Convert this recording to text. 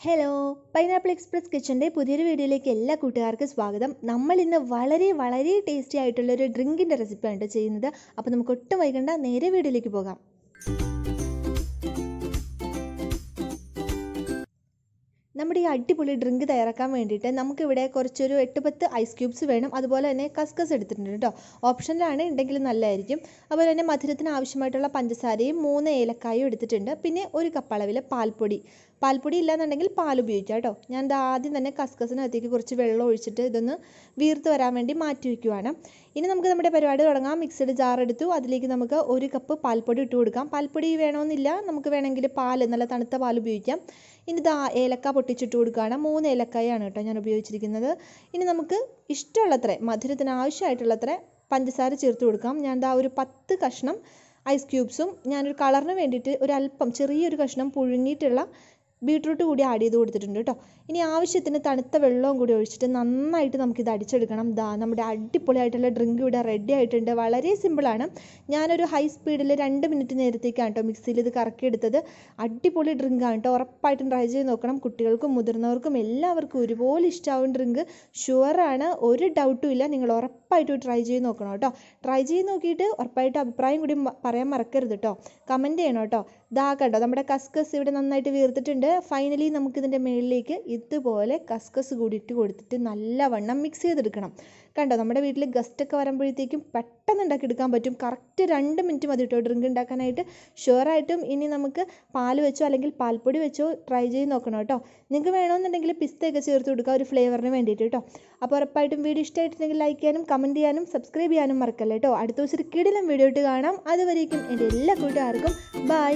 Hello pineapple express കിച്ചന്റെ പുതിയൊരു വീഡിയോയിലേക്ക് എല്ലാ കൂട്ടുകാർക്കും സ്വാഗതം. നമ്മൾ ഇന്ന് വളരെ വളരെ ടേസ്റ്റി ആയിട്ടുള്ള ഒരു ഡ്രിങ്കിന്റെ റെസിപ്പിയാണ് ചെയ്യുന്നത്. അപ്പോൾ നമുക്ക് ഒട്ടും വൈകണ്ട നേരെ വീഡിയോയിലേക്ക് പോകാം. നമ്മുടെ ഈ അടിപൊളി ഡ്രിങ്ക് തയ്യാറാക്കാൻ വേണ്ടിയിട്ട് നമുക്കിവിടെ കുറച്ചൊരു എട്ട് പത്ത് ഐസ് ക്യൂബ്സ് വേണം. അതുപോലെ തന്നെ കസ്കസ് എടുത്തിട്ടുണ്ട് കേട്ടോ. ഓപ്ഷനിലാണ് ഉണ്ടെങ്കിൽ നല്ലതായിരിക്കും. അതുപോലെ തന്നെ മധുരത്തിന് ആവശ്യമായിട്ടുള്ള പഞ്ചസാരയും മൂന്ന് ഏലക്കായും എടുത്തിട്ടുണ്ട്. പിന്നെ ഒരു കപ്പ് അളവിൽ പാൽപ്പൊടി. പാൽപ്പൊടി ഇല്ലാന്നുണ്ടെങ്കിൽ പാൽ ഉപയോഗിക്കാം കേട്ടോ. ഞാൻ ഇത് ആദ്യം തന്നെ കസ്കസിനകത്തേക്ക് കുറച്ച് വെള്ളം ഒഴിച്ചിട്ട് ഇതൊന്ന് വീർത്ത് വരാൻ വേണ്ടി മാറ്റി വയ്ക്കുവാണ്. ഇനി നമുക്ക് നമ്മുടെ പരിപാടി തുടങ്ങാം. മിക്സഡ് ജാർ എടുത്തു. അതിലേക്ക് നമുക്ക് ഒരു കപ്പ് പാൽപ്പൊടി ഇട്ട് കൊടുക്കാം പാൽപ്പൊടി വേണമെന്നില്ല നമുക്ക് വേണമെങ്കിൽ പാൽ നല്ല തണുത്ത പാൽ ഉപയോഗിക്കാം. ഇനി ദാ ഏലക്ക പൊട്ടിച്ചിട്ട് കൊടുക്കുകയാണ്. മൂന്ന് ഏലക്കായാണ് കേട്ടോ ഞാൻ ഉപയോഗിച്ചിരിക്കുന്നത്. ഇനി നമുക്ക് ഇഷ്ടമുള്ളത്ര മധുരത്തിന് ആവശ്യമായിട്ടുള്ളത്ര പഞ്ചസാര ചേർത്ത് കൊടുക്കാം. ഞാൻ ദാ ഒരു പത്ത് കഷ്ണം ഐസ് ക്യൂബ്സും ഞാനൊരു കളറിന് വേണ്ടിയിട്ട് ഒരു അല്പം ചെറിയൊരു കഷ്ണം പുഴുങ്ങിയിട്ടുള്ള ബീട്രൂട്ട് കൂടി ആഡ് ചെയ്ത് കൊടുത്തിട്ടുണ്ട് കേട്ടോ ഇനി ആവശ്യത്തിന് തണുത്ത വെള്ളവും കൂടി ഒഴിച്ചിട്ട് നന്നായിട്ട് നമുക്കിത് അടിച്ചെടുക്കണം. ദാ നമ്മുടെ അടിപൊളിയായിട്ടുള്ള ഡ്രിങ്ക് ഇവിടെ റെഡി ആയിട്ടുണ്ട്. വളരെ സിമ്പിളാണ് ഞാനൊരു ഹൈ സ്പീഡിൽ രണ്ട് മിനിറ്റ് നേരത്തേക്കാണ് കേട്ടോ മിക്സിയിൽ ഇത് കറക്കിയെടുത്തത്. അടിപൊളി ഡ്രിങ്ക് ആണ് കേട്ടോ ഉറപ്പായിട്ടും ട്രൈ ചെയ്ത് നോക്കണം. കുട്ടികൾക്കും മുതിർന്നവർക്കും എല്ലാവർക്കും ഒരുപോലെ ഇഷ്ടമാവും ഡ്രിങ്ക് ഷുവറാണ് ഒരു ഡൗട്ടും ഇല്ല. നിങ്ങൾ ഉറപ്പായിട്ടും ട്രൈ ചെയ്ത് നോക്കണം കേട്ടോ ട്രൈ ചെയ്ത് നോക്കിയിട്ട് ഉറപ്പായിട്ട് അഭിപ്രായം കൂടി പറയാൻ മറക്കരുത് കേട്ടോ കമന്റ് ചെയ്യണം കേട്ടോ ദാ കണ്ടോ നമ്മുടെ കസ്കസ് ഇവിടെ നന്നായിട്ട് വീർത്തിട്ടുണ്ട്. ഫൈനലി നമുക്കിതിന്റെ മുകളിലേക്ക് ഇതുപോലെ കസ്കസ് കൂടി ഇട്ട് കൊടുത്തിട്ട് നല്ലവണ്ണം മിക്സ് ചെയ്തെടുക്കണം. കണ്ടോ? നമ്മുടെ വീട്ടിൽ ഗസ്റ്റൊക്കെ വരുമ്പോഴത്തേക്കും പെട്ടെന്ന് ഉണ്ടാക്കിയെടുക്കാൻ പറ്റും. കറക്റ്റ് രണ്ട് മിനിറ്റ് മതി കേട്ടോ ഡ്രിങ്ക് ഉണ്ടാക്കാനായിട്ട് ഷുവറായിട്ടും ഇനി നമുക്ക് പാൽ വെച്ചോ അല്ലെങ്കിൽ പാൽപ്പൊടി വെച്ചോ ട്രൈ ചെയ്ത് നോക്കണം കേട്ടോ നിങ്ങൾക്ക് വേണമെന്നുണ്ടെങ്കിൽ പിസ്തയൊക്കെ ചേർത്ത് കൊടുക്കുക ഒരു ഫ്ലേവറിന് വേണ്ടിയിട്ട് കേട്ടോ അപ്പോൾ ഉറപ്പായിട്ടും വീഡിയോ ഇഷ്ടമായിട്ടുണ്ടെങ്കിൽ ലൈക്ക് ചെയ്യാനും കമന്റ് ചെയ്യാനും സബ്സ്ക്രൈബ് ചെയ്യാനും മറക്കല്ലേ കേട്ടോ അടുത്ത ദിവസം കിടിലം വീഡിയോ ഇട്ട് കാണാം. അതുവരേക്കും എന്റെ എല്ലാ കൂട്ടുകാർക്കും ബൈ